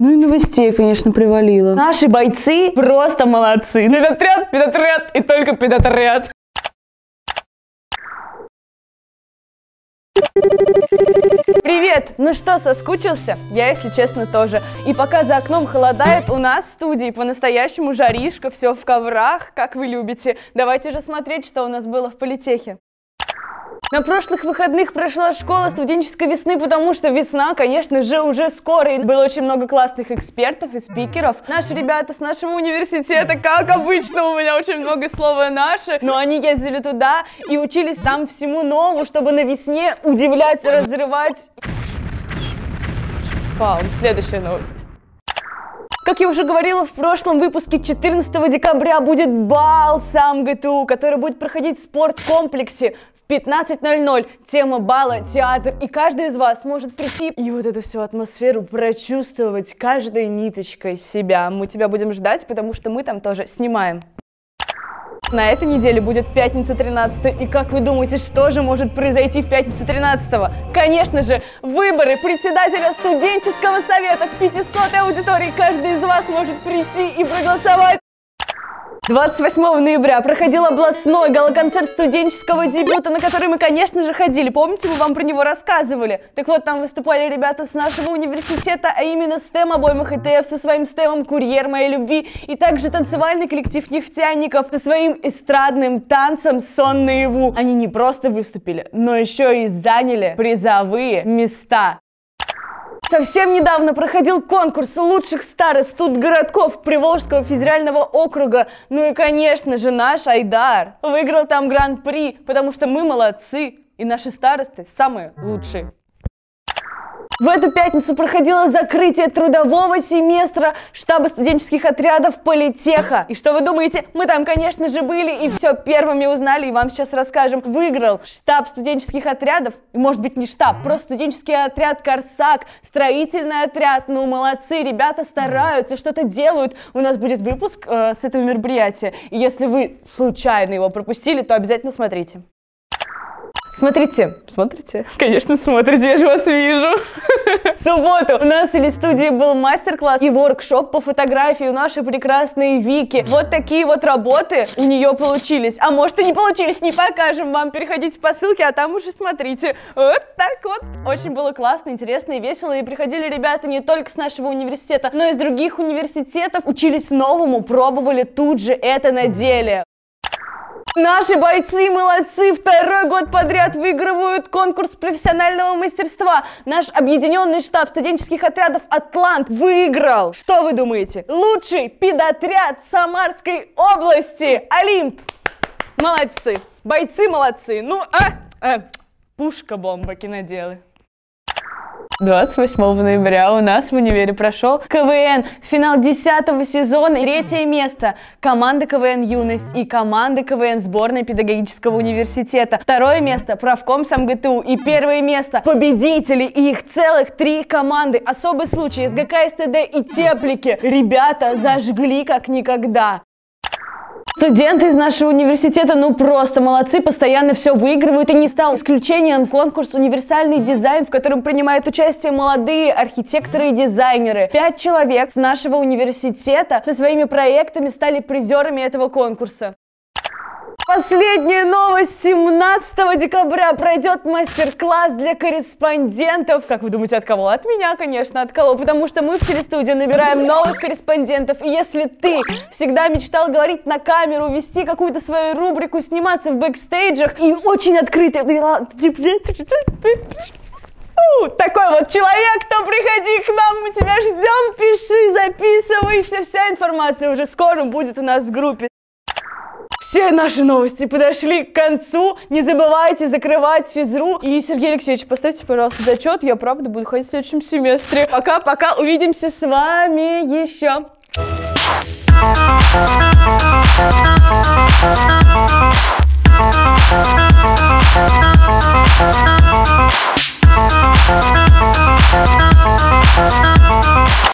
Ну и новостей, конечно, привалило. Наши бойцы просто молодцы. Педотряд, педотряд и только педотряд. Привет! Ну что, соскучился? Я, если честно, тоже. И пока за окном холодает, у нас в студии по-настоящему жаришка, все в коврах, как вы любите. Давайте же смотреть, что у нас было в политехе. На прошлых выходных прошла школа студенческой весны, потому что весна, конечно же, уже скоро. И было очень много классных экспертов и спикеров. Наши ребята с нашего университета, как обычно, у меня очень много слова «наши», но они ездили туда и учились там всему новому, чтобы на весне удивлять, разрывать. Вау, следующая новость. Как я уже говорила в прошлом выпуске, 14 декабря будет бал сам ГТУ, который будет проходить в спорткомплексе 15.00. Тема бала, театр. И каждый из вас может прийти и вот эту всю атмосферу прочувствовать каждой ниточкой себя. Мы тебя будем ждать, потому что мы там тоже снимаем. На этой неделе будет пятница 13 и как вы думаете, что же может произойти в пятницу 13 -го? Конечно же, выборы председателя студенческого совета в 500 аудитории. Каждый из вас может прийти и проголосовать. 28 ноября проходил областной галоконцерт студенческого дебюта, на который мы, конечно же, ходили. Помните, мы вам про него рассказывали? Так вот, там выступали ребята с нашего университета, а именно STEM обоймах ИТФ со своим стемом «Курьер моей любви» и также танцевальный коллектив нефтяников со своим эстрадным танцем «Сон наяву». Они не просто выступили, но еще и заняли призовые места. Совсем недавно проходил конкурс лучших старост городков Приволжского федерального округа. Ну и, конечно же, наш Айдар выиграл там гран-при, потому что мы молодцы, и наши старосты самые лучшие. В эту пятницу проходило закрытие трудового семестра штаба студенческих отрядов Политеха. И что вы думаете? Мы там, конечно же, были и все первыми узнали, и вам сейчас расскажем. Выиграл штаб студенческих отрядов, и может быть не штаб, просто студенческий отряд Корсак, строительный отряд. Ну, молодцы, ребята стараются, что-то делают. У нас будет выпуск э, с этого мероприятия. И если вы случайно его пропустили, то обязательно смотрите. Смотрите, смотрите? Конечно, смотрите, я же вас вижу. В субботу у нас в студии был мастер-класс и воркшоп по фотографии у нашей прекрасной Вики. Вот такие вот работы у нее получились. А может и не получились, не покажем вам. Переходите по ссылке, а там уже смотрите. Вот так вот. Очень было классно, интересно и весело. И приходили ребята не только с нашего университета, но и из других университетов. Учились новому, пробовали тут же это на деле. Наши бойцы молодцы, второй год подряд выигрывают конкурс профессионального мастерства. Наш объединенный штаб студенческих отрядов «Атлант» выиграл. Что вы думаете? Лучший педотряд Самарской области. Олимп. Молодцы. Бойцы молодцы. Ну, а, а пушка-бомба киноделы. 28 ноября у нас в универе прошел КВН, финал 10 сезона, третье место команда КВН «Юность» и команда КВН сборной педагогического университета. Второе место правком сам ГТУ и первое место победители и их целых три команды. Особый случай СГК, СТД и Теплики. Ребята зажгли как никогда. Студенты из нашего университета, ну просто молодцы, постоянно все выигрывают и не стал исключением конкурс «Универсальный дизайн», в котором принимают участие молодые архитекторы и дизайнеры. Пять человек с нашего университета со своими проектами стали призерами этого конкурса. Последняя новость. 17 декабря пройдет мастер-класс для корреспондентов. Как вы думаете, от кого? От меня, конечно, от кого? Потому что мы в телестудии набираем новых корреспондентов. И если ты всегда мечтал говорить на камеру, вести какую-то свою рубрику, сниматься в бэкстейджах и очень открытый... Такой вот человек, то приходи к нам, мы тебя ждем, пиши, записывайся, вся информация уже скоро будет у нас в группе все наши новости подошли к концу. Не забывайте закрывать физру. И, Сергей Алексеевич, поставьте, пожалуйста, зачет. Я, правда, буду ходить в следующем семестре. Пока-пока. Увидимся с вами еще.